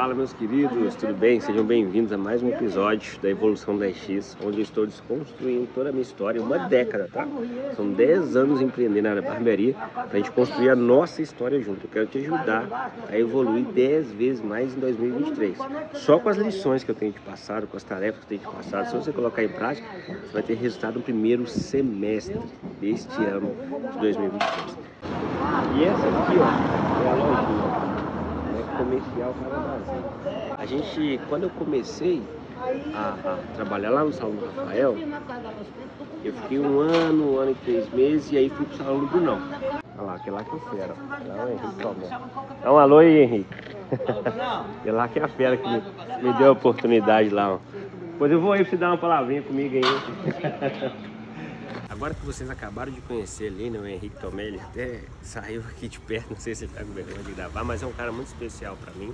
Fala meus queridos, tudo bem? Sejam bem-vindos a mais um episódio da Evolução da X, onde eu estou desconstruindo toda a minha história, uma década, tá? São 10 anos empreendendo na barbearia para a gente construir a nossa história junto. Eu quero te ajudar a evoluir 10 vezes mais em 2023. Só com as lições que eu tenho te passado, com as tarefas que eu tenho te passado, se você colocar em prática, você vai ter resultado no primeiro semestre deste ano de 2023. E essa aqui, ó, é a lojinha comercial para. A gente, quando eu comecei a, a, trabalhar lá no Salão do Rafael, eu fiquei um ano, um ano e três meses, e aí fui pro Salão do Brunão. Olha lá, que lá que é fera. Henrique. Dá um alô aí, Henrique. que lá que é a fera que me, me deu a oportunidade lá. Ó. Pois eu vou aí pra você dar uma palavrinha comigo aí. Agora que vocês acabaram de conhecer ali, né, o Henrique Tomé, ele até saiu aqui de perto, não sei se ele tá com vergonha de gravar, mas é um cara muito especial para mim.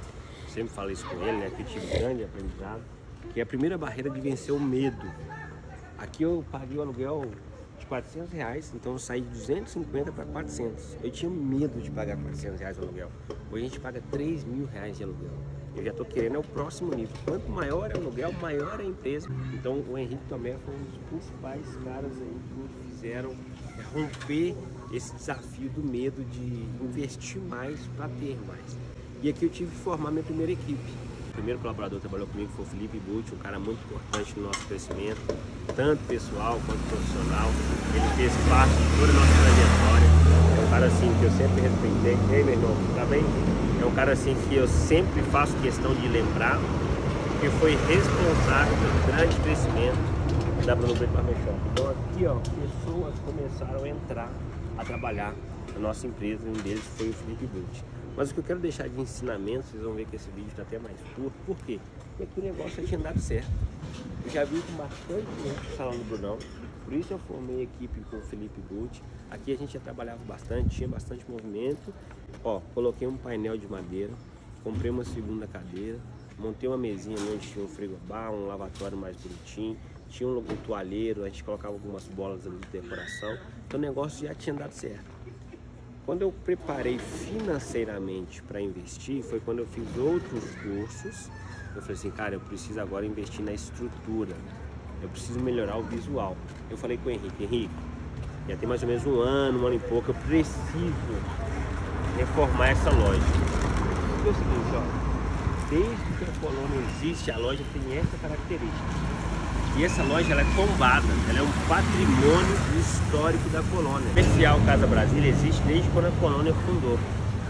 sempre falei isso com ele, né, que eu tive grande aprendizado, que a primeira barreira de vencer o medo. Aqui eu paguei o aluguel de 400 reais, então eu saí de 250 para 400. Eu tinha medo de pagar 400 reais de aluguel. Hoje a gente paga 3 mil reais de aluguel. Eu já estou querendo é o próximo nível. Quanto maior é o aluguel, maior é a empresa. Então o Henrique também foi um dos principais caras aí que fizeram romper esse desafio do medo de investir mais para ter mais. E aqui eu tive que formar minha primeira equipe. Primeiro colaborador que trabalhou comigo foi o Felipe Butti, um cara muito importante no nosso crescimento, tanto pessoal quanto profissional. Ele fez parte de toda a nossa trajetória. É um cara assim que eu sempre respeitei. Ei, meu irmão, tá bem? É um cara assim que eu sempre faço questão de lembrar que foi responsável pelo grande crescimento da Bruno Brito Barbershop. Então aqui ó, pessoas começaram a entrar a trabalhar na nossa empresa, um deles foi o Felipe Brute. Mas o que eu quero deixar de ensinamento, vocês vão ver que esse vídeo está até mais curto, por quê? Porque o negócio tinha dado certo. Eu já vi com bastante gente no salão do Brunão, por isso eu formei equipe com o Felipe Gucci. Aqui a gente já trabalhava bastante, tinha bastante movimento. Ó, coloquei um painel de madeira, comprei uma segunda cadeira, montei uma mesinha onde tinha um frigobar, um lavatório mais bonitinho, tinha um toalheiro, a gente colocava algumas bolas ali de decoração. Então o negócio já tinha dado certo. Quando eu preparei financeiramente para investir, foi quando eu fiz outros cursos. Eu falei assim, cara, eu preciso agora investir na estrutura eu preciso melhorar o visual. Eu falei com o Henrique, Henrique, já tem mais ou menos um ano, um ano e pouco, eu preciso reformar essa loja. Porque é o seguinte, ó, desde que a colônia existe, a loja tem essa característica. E essa loja ela é tombada, ela é um patrimônio histórico da colônia. O especial Casa Brasília existe desde quando a colônia fundou.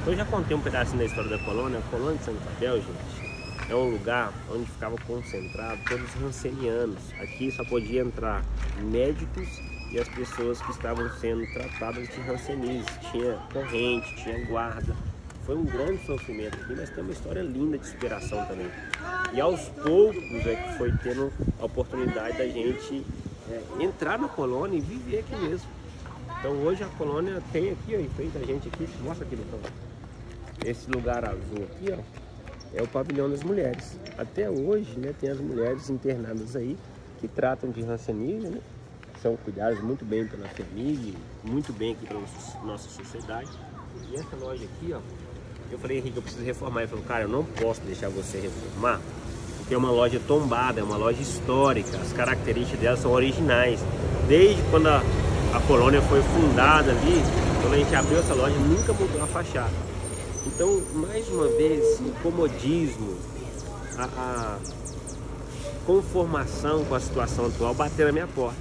Então eu já contei um pedacinho da história da colônia. A colônia de Santa Isabel, gente, é um lugar onde ficava concentrado todos os rancenianos. Aqui só podia entrar médicos e as pessoas que estavam sendo tratadas de rancenismo. Tinha corrente, tinha guarda. Foi um grande sofrimento aqui, mas tem uma história linda de superação também. E aos poucos é que foi tendo a oportunidade da gente é, entrar na colônia e viver aqui mesmo. Então hoje a colônia tem aqui, ó, em frente a gente aqui, mostra aqui então. Esse lugar azul aqui, ó, é o pavilhão das mulheres. Até hoje, né, tem as mulheres internadas aí que tratam de rancenismo, né? São cuidadas muito bem pela família, muito bem aqui pela nossa sociedade. E essa loja aqui, ó, eu falei, Henrique, eu preciso reformar. Ele falou, cara, eu não posso deixar você reformar, porque é uma loja tombada, é uma loja histórica, as características dela são originais. Desde quando a, a colônia foi fundada ali, quando a gente abriu essa loja, nunca mudou a fachada. Então, mais uma vez, o comodismo, a, a conformação com a situação atual bater na minha porta.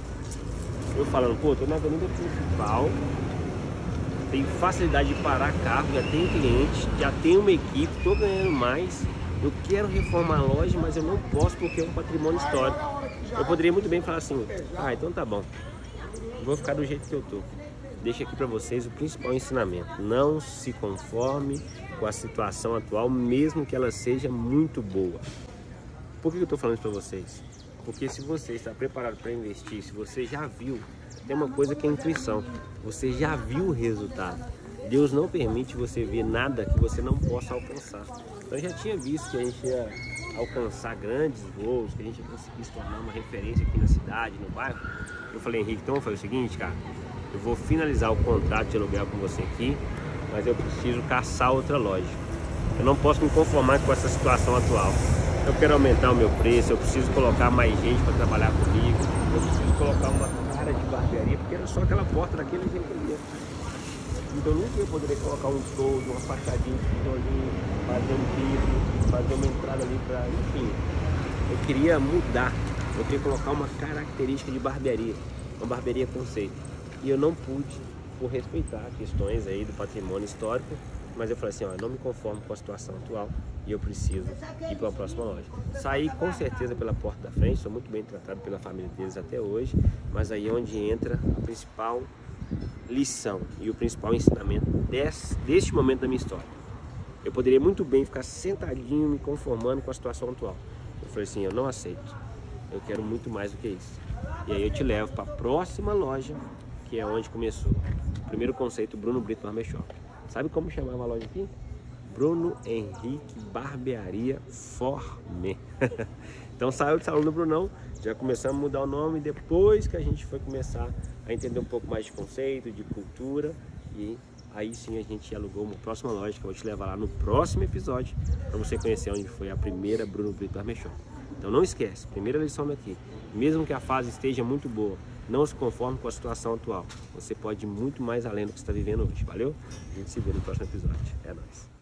Eu falando, pô, tô na avenida principal, tenho facilidade de parar carro, já tenho cliente, já tenho uma equipe, tô ganhando mais. Eu quero reformar a loja, mas eu não posso porque é um patrimônio histórico. Eu poderia muito bem falar assim, ah, então tá bom, vou ficar do jeito que eu tô deixo aqui para vocês o principal ensinamento. Não se conforme com a situação atual, mesmo que ela seja muito boa. Por que eu estou falando isso para vocês? Porque se você está preparado para investir, se você já viu, tem uma coisa que é intuição. Você já viu o resultado. Deus não permite você ver nada que você não possa alcançar. Então eu já tinha visto que a gente ia alcançar grandes voos, que a gente ia conseguir se tornar uma referência aqui na cidade, no bairro. Eu falei, Henrique, então foi o seguinte, cara, eu vou finalizar o contrato de aluguel com você aqui, mas eu preciso caçar outra loja. Eu não posso me conformar com essa situação atual. Eu quero aumentar o meu preço, eu preciso colocar mais gente para trabalhar comigo, eu preciso colocar uma cara de barbearia, porque era só aquela porta daquele ali. Então nunca eu poderia colocar um todo, uma fachadinha tijolinho, fazer um piso, fazer uma entrada ali para. Enfim, eu queria mudar, eu queria colocar uma característica de barbearia, uma barbearia conceito. E eu não pude, por respeitar questões aí do patrimônio histórico, mas eu falei assim, ó, eu não me conformo com a situação atual e eu preciso ir para a próxima loja. Saí com certeza pela porta da frente, sou muito bem tratado pela família deles até hoje, mas aí é onde entra a principal lição e o principal ensinamento desse, deste momento da minha história. Eu poderia muito bem ficar sentadinho me conformando com a situação atual. Eu falei assim, eu não aceito. Eu quero muito mais do que isso. E aí eu te levo para a próxima loja, que é onde começou. O primeiro conceito, Bruno Brito Barbershop. Sabe como chamava a loja aqui? Bruno Henrique Barbearia Forme. então saiu do salão do Brunão, já começamos a mudar o nome depois que a gente foi começar a entender um pouco mais de conceito, de cultura e aí sim a gente alugou uma próxima loja que eu vou te levar lá no próximo episódio para você conhecer onde foi a primeira Bruno Brito Barbershop. Então não esquece, primeira lição daqui, mesmo que a fase esteja muito boa, não se conforme com a situação atual. Você pode ir muito mais além do que está vivendo hoje, valeu? A gente se vê no próximo episódio. É nóis.